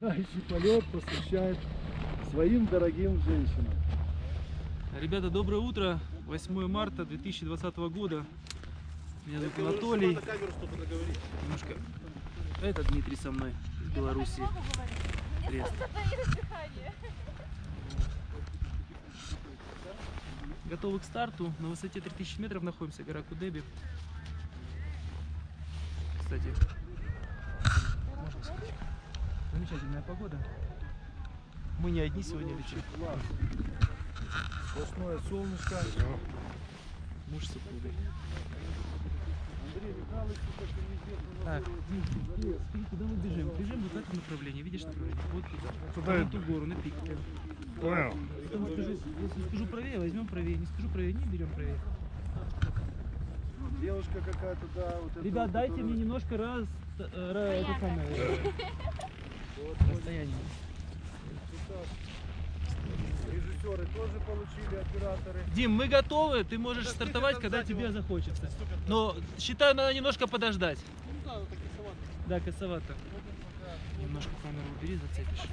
Дальше полет посвящает своим дорогим женщинам. Ребята, доброе утро. 8 марта 2020 года. Меня зовут Анатолий. Немножко. Это Дмитрий со мной из Беларуси. Готовы к старту. На высоте 3000 метров находимся, гора Кудеби. Кстати, замечательная погода. Мы не одни сегодня летим. Класс. Сплошное солнышко. Муж с супругой. Так, смотри, куда мы бежим? Бежим вот в этом направлении, видишь направление? Вот туда. Туда На ту гору, на пик. Понял. Потом скажу, если скажу правее, возьмем правее. Не скажу правее, не берем правее. Девушка какая-то, да. Вот Ребят, дайте которая- мне немножко раз, э, ра- это самое, расстояние. Режиссеры тоже получили, операторы. Дим, мы готовы, ты можешь стартовать, когда тебе захочется. Но считаю, надо немножко подождать. Да, косовато. Немножко камеру убери, зацепишь.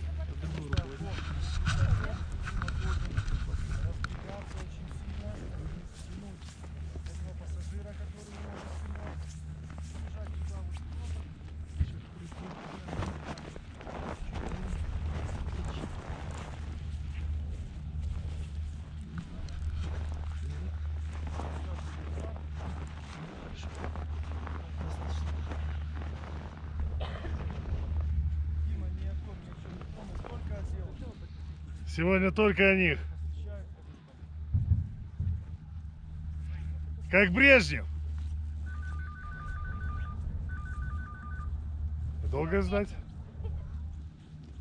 Другую руку Сегодня только о них. Как Брежнев. Долго ждать?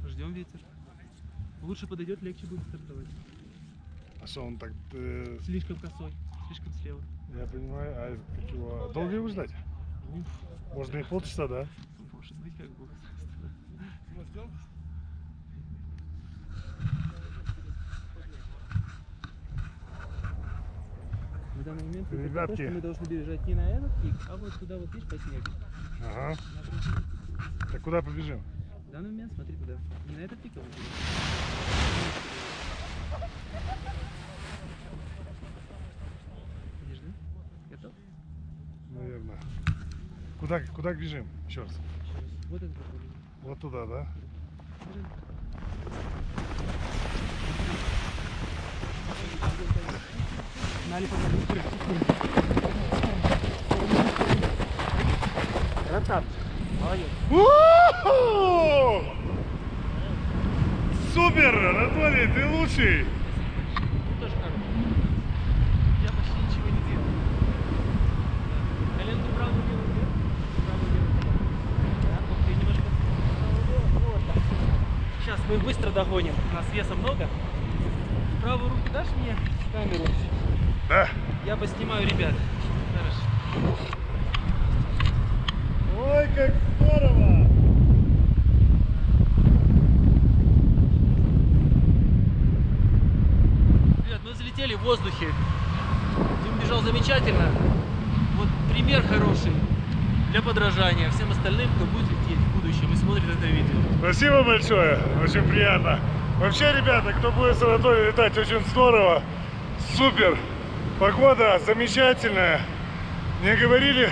Ждем ветер. Лучше подойдет, легче будет стартовать. А что он так... э, Слишком косой, слишком слева. я понимаю, а как его... Долго его ждать? Уф, Можно и полчаса, да? может быть, как Бог даст. Ну, ждем? В данный момент Ребятки. просто мы должны бежать не на этот пик, а вот туда вот видишь по снегу. Ага. Так куда побежим? В данный момент смотри туда. Не на этот пик, а вот туда. Видишь, да? Готов? Наверное. Куда, куда бежим? Еще раз. Еще раз. Вот это направление. Вот туда, да? Бежим. Нали, погоди. Красавчик. Молодец. У-ху! Супер, Анатолий, ты лучший. Тоже хороший. Я почти ничего не делал. Да. Коленку правую делаю вверх, правую делаю вверх. Да, ух ты, немножко. Вот так. Сейчас мы быстро догоним. У нас веса много. Правую руку дашь мне камеру? Да. Я поснимаю ребят. Хорошо. Ой, как здорово! Ребят, мы залетели в воздухе. Дим бежал замечательно. Вот пример хороший для подражания всем остальным, кто будет лететь в будущем и смотрит это видео. Спасибо большое, очень приятно. Вообще, ребята, кто будет с Анатолием летать, очень здорово, супер. Погода замечательная. Мне говорили,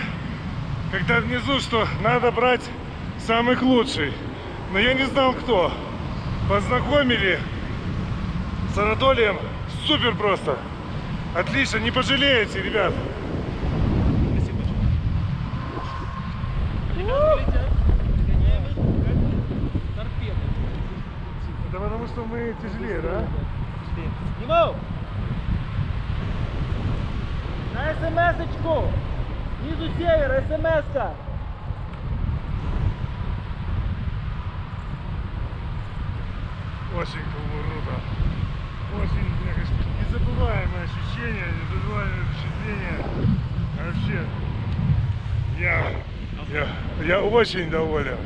когда внизу, что надо брать самых лучших. Но я не знал, кто. Познакомили с Анатолием. Супер просто. Отлично, не пожалеете, ребят. Спасибо. Это потому, что мы тяжелее, да? Нимо! На смс-очку! Снизу север, смс-ка! Очень круто. Очень, незабываемое ощущение, незабываемое впечатление. Вообще, я, я, я очень доволен.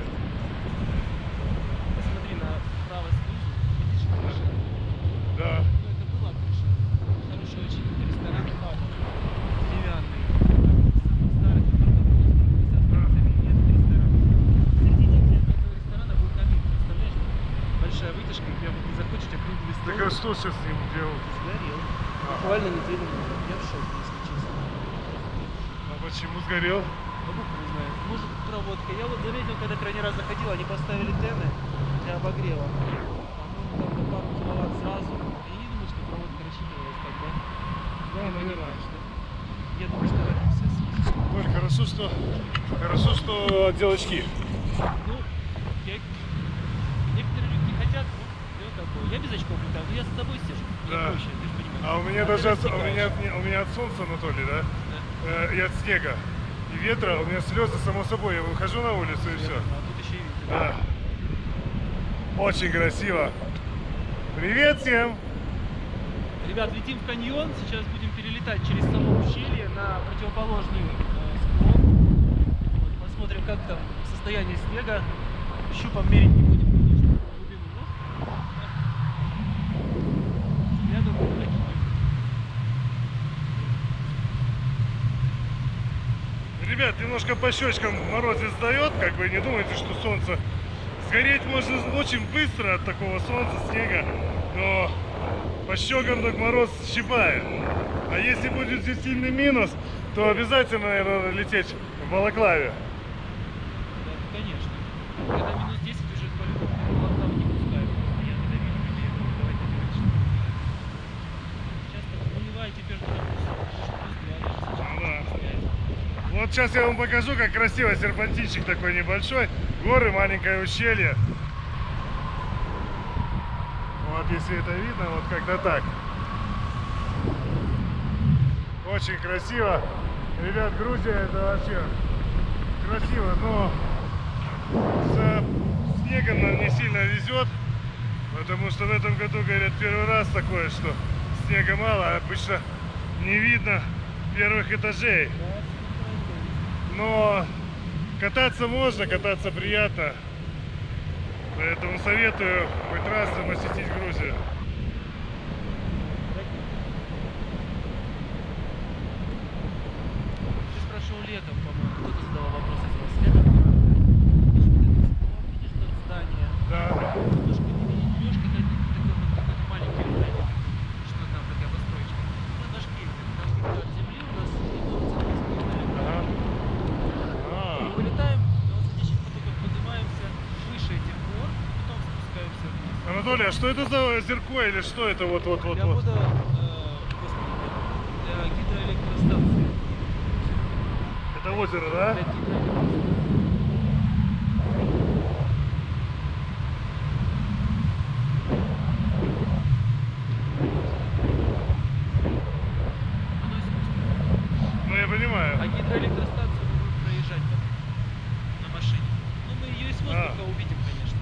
Большая вытяжка, и прямо ты заходишь, у тебя круглый стол. Так а что сейчас с ним делать? Сгорел. А. Буквально неделю назад. Я в шоке, если честно. А почему сгорел? А Бог его знает. Может, проводка. Я вот заметил, когда крайний раз заходил, они поставили тены для обогрева. По-моему, там на пару киловатт сразу. Я не думаю, что проводка рассчитывалась так, да? Да, наверное. понимаешь, да? Я думаю, что в этом вся суть. Оль, хорошо, что хорошо, что отдел очки. Ну, я... некоторые люди не хотят, ну, дело такое. Я без очков летаю, но я за тобой сижу. Да. проще. А у меня ты даже от, у меня, у меня от солнца, Анатолий, да, Да. э, и от снега, и ветра, у меня слезы само собой. Я выхожу на улицу и все. А тут еще и ветер. Да. Очень красиво. Привет всем! Ребят, летим в каньон. Сейчас будем перелетать через само ущелье на противоположный э, склон. Вот, посмотрим, как там состояние снега. Щупом мерить не будем, конечно, глубину, но я думаю, накинем. Ребят, немножко по щечкам морозец дает, как бы не думайте, что солнце сгореть можно очень быстро от такого солнца, снега, но по щекам так мороз щипает. А если будет здесь сильный минус, то обязательно, наверное, лететь в балаклаве. Да, конечно. Когда минус 10 уже по-любому локдаун не пускают. Постоянно давили людей, ну, давайте делать что Сейчас так нулевая температура плюс 2, Ну да. даже сейчас Вот сейчас я вам покажу, как красиво серпантинчик такой небольшой. Горы, маленькое ущелье. Вот если это видно, вот как-то так. Очень красиво. Ребят, Грузия это вообще красиво, но с снегом нам не сильно везет. Потому что в этом году, говорят, первый раз такое, что снега мало, а обычно не видно первых этажей. Но кататься можно, кататься приятно. Поэтому советую хоть раз посетить Грузию. Ты спрашивал летом, по-моему, кто-то задавал вопрос из вас. Летом? Видишь это здание? Да. Немножко не видишь, немножко это такое вот какое-то маленькое здание. Что там такая построечка? На башкирке. Там гектар земли у нас, и вот целый Ага. Мы А, вылетаем, на восходящих потоках поднимаемся выше этих гор, потом спускаемся вниз. Анатолий, а что это за озерко или что это вот вот вот Для вот? вода, э, для гидроэлектростанции. Это озеро, да? Для гидроэлектростанции. Оно искусственное. Ну я понимаю. А гидроэлектростанцию мы будем проезжать потом на машине. Ну, мы ее и с воздуха А. увидим, конечно.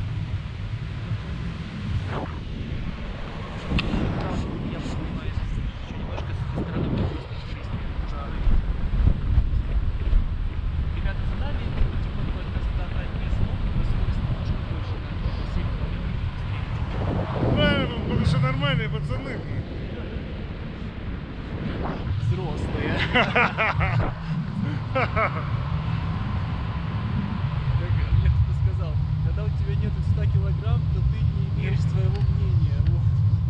Правда, я поднимаюсь еще немножко с этой стороны будет просто интереснее, потому что Ребята за нами потихоньку от нас догнать не смогут, но скорость немножко больше, на 7 километров быстрее. Правильно, потому что нормальные пацаны. Взрослые. Как мне кто-то сказал, когда у тебя нету 100 килограмм, то ты не имеешь своего мнения.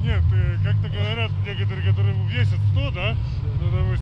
Нет, как-то говорят некоторые, которые весят 100, да? Ну,